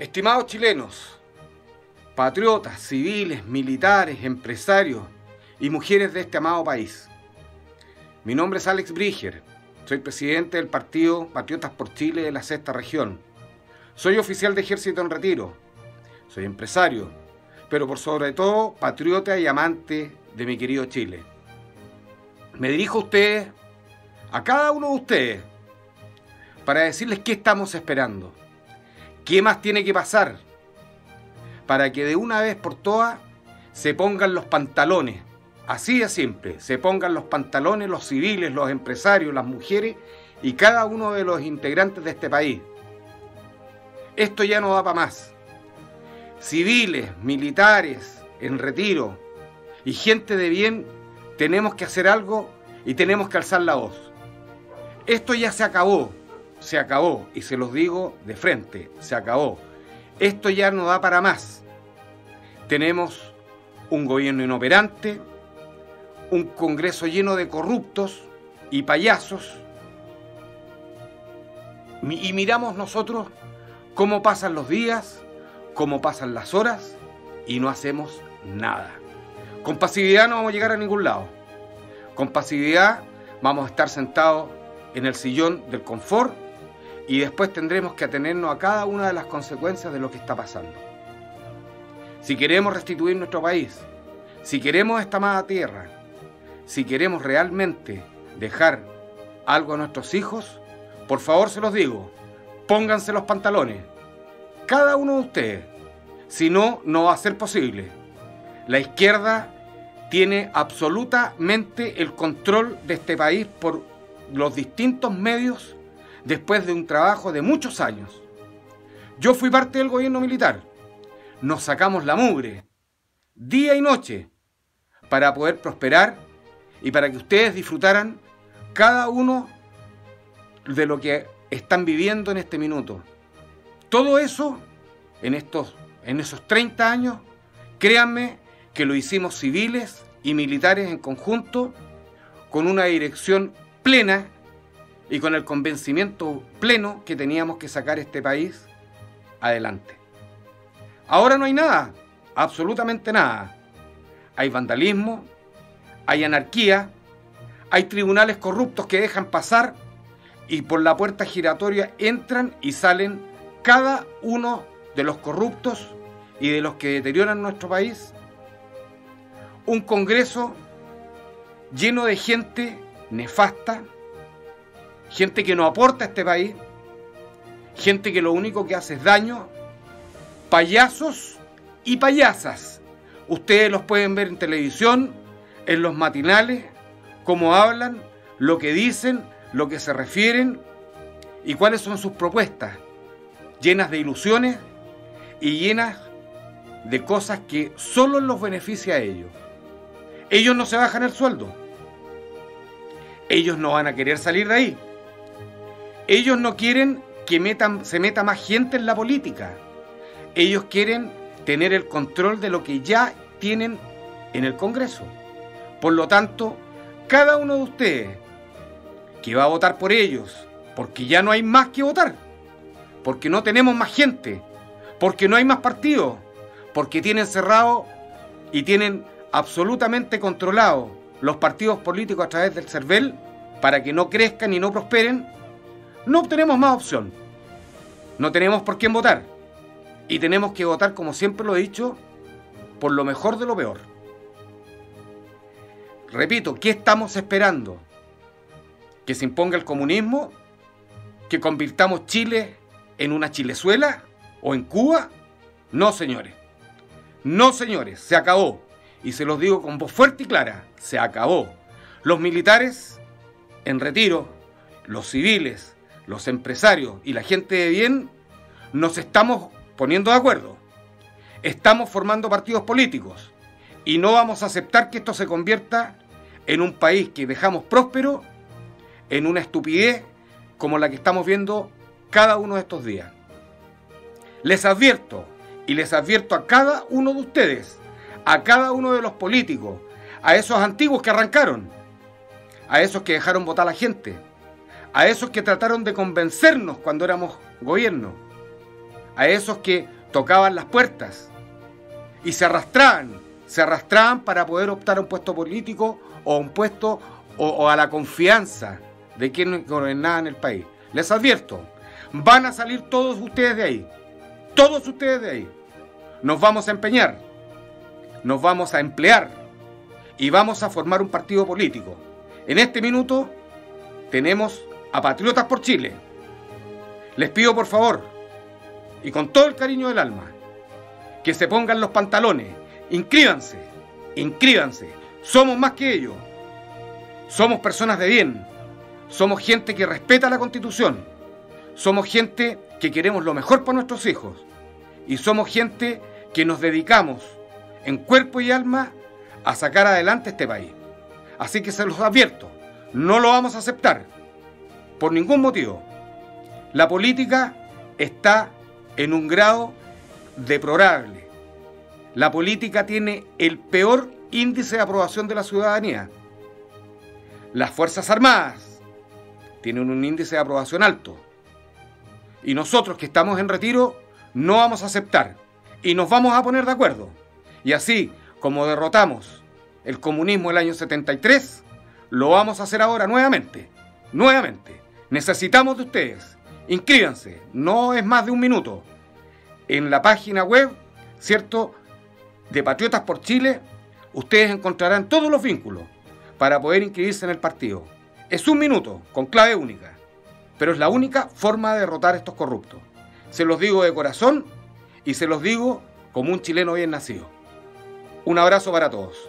Estimados chilenos, patriotas, civiles, militares, empresarios y mujeres de este amado país. Mi nombre es Alex Briger, soy presidente del partido Patriotas por Chile de la sexta región. Soy oficial de ejército en retiro, soy empresario, pero por sobre todo patriota y amante de mi querido Chile. Me dirijo a ustedes, a cada uno de ustedes, para decirles qué estamos esperando ¿Qué más tiene que pasar para que de una vez por todas se pongan los pantalones? Así de simple, se pongan los pantalones los civiles, los empresarios, las mujeres y cada uno de los integrantes de este país. Esto ya no da para más. Civiles, militares, en retiro y gente de bien, tenemos que hacer algo y tenemos que alzar la voz. Esto ya se acabó se acabó, y se los digo de frente, se acabó. Esto ya no da para más. Tenemos un gobierno inoperante, un Congreso lleno de corruptos y payasos, y miramos nosotros cómo pasan los días, cómo pasan las horas, y no hacemos nada. Con pasividad no vamos a llegar a ningún lado. Con pasividad vamos a estar sentados en el sillón del confort y después tendremos que atenernos a cada una de las consecuencias de lo que está pasando. Si queremos restituir nuestro país, si queremos esta amada tierra, si queremos realmente dejar algo a nuestros hijos, por favor se los digo, pónganse los pantalones, cada uno de ustedes, si no, no va a ser posible. La izquierda tiene absolutamente el control de este país por los distintos medios después de un trabajo de muchos años. Yo fui parte del gobierno militar. Nos sacamos la mugre, día y noche, para poder prosperar y para que ustedes disfrutaran cada uno de lo que están viviendo en este minuto. Todo eso, en, estos, en esos 30 años, créanme que lo hicimos civiles y militares en conjunto, con una dirección plena y con el convencimiento pleno que teníamos que sacar este país adelante. Ahora no hay nada, absolutamente nada. Hay vandalismo, hay anarquía, hay tribunales corruptos que dejan pasar y por la puerta giratoria entran y salen cada uno de los corruptos y de los que deterioran nuestro país. Un Congreso lleno de gente nefasta, gente que no aporta a este país, gente que lo único que hace es daño, payasos y payasas. Ustedes los pueden ver en televisión, en los matinales, cómo hablan, lo que dicen, lo que se refieren y cuáles son sus propuestas, llenas de ilusiones y llenas de cosas que solo los beneficia a ellos. Ellos no se bajan el sueldo. Ellos no van a querer salir de ahí. Ellos no quieren que se meta más gente en la política. Ellos quieren tener el control de lo que ya tienen en el Congreso. Por lo tanto, cada uno de ustedes que va a votar por ellos, porque ya no hay más que votar, porque no tenemos más gente, porque no hay más partidos, porque tienen cerrado y tienen absolutamente controlado los partidos políticos a través del CERVEL para que no crezcan y no prosperen, no tenemos más opción. No tenemos por quién votar. Y tenemos que votar, como siempre lo he dicho, por lo mejor de lo peor. Repito, ¿qué estamos esperando? ¿Que se imponga el comunismo? ¿Que convirtamos Chile en una Chilezuela? ¿O en Cuba? No, señores. No, señores, se acabó. Y se los digo con voz fuerte y clara, se acabó. Los militares en retiro, los civiles, los empresarios y la gente de bien nos estamos poniendo de acuerdo. Estamos formando partidos políticos y no vamos a aceptar que esto se convierta en un país que dejamos próspero en una estupidez como la que estamos viendo cada uno de estos días. Les advierto y les advierto a cada uno de ustedes, a cada uno de los políticos, a esos antiguos que arrancaron, a esos que dejaron votar a la gente, a esos que trataron de convencernos cuando éramos gobierno, a esos que tocaban las puertas y se arrastraban, se arrastraban para poder optar a un puesto político o a un puesto o, a la confianza de quienes gobernaban el país. Les advierto, van a salir todos ustedes de ahí, todos ustedes de ahí. Nos vamos a empeñar, nos vamos a emplear y vamos a formar un partido político. En este minuto tenemos a Patriotas por Chile. Les pido por favor, y con todo el cariño del alma, que se pongan los pantalones, inscríbanse, inscríbanse. Somos más que ellos. Somos personas de bien. Somos gente que respeta la constitución. Somos gente que queremos lo mejor para nuestros hijos. Y somos gente que nos dedicamos en cuerpo y alma a sacar adelante este país. Así que se los advierto, no lo vamos a aceptar por ningún motivo. La política está en un grado deplorable. La política tiene el peor índice de aprobación de la ciudadanía. Las Fuerzas Armadas tienen un índice de aprobación alto. Y nosotros que estamos en retiro no vamos a aceptar. Y nos vamos a poner de acuerdo. Y así como derrotamos el comunismo el año 73, lo vamos a hacer ahora nuevamente. Nuevamente. Necesitamos de ustedes. Inscríbanse. No es más de un minuto. En la página web, ¿cierto? De Patriotas por Chile, ustedes encontrarán todos los vínculos para poder inscribirse en el partido. Es un minuto, con clave única. Pero es la única forma de derrotar a estos corruptos. Se los digo de corazón y se los digo como un chileno bien nacido. Un abrazo para todos.